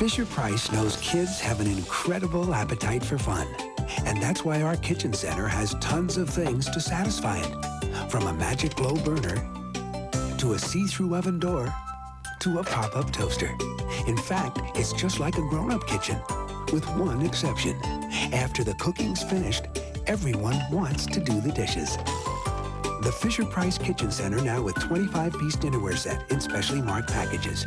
Fisher Price knows kids have an incredible appetite for fun. And that's why our kitchen center has tons of things to satisfy it. From a magic glow burner, to a see-through oven door, to a pop-up toaster. In fact, it's just like a grown-up kitchen, with one exception. After the cooking's finished, everyone wants to do the dishes. The Fisher-Price Kitchen Center now with 25-piece dinnerware set in specially marked packages.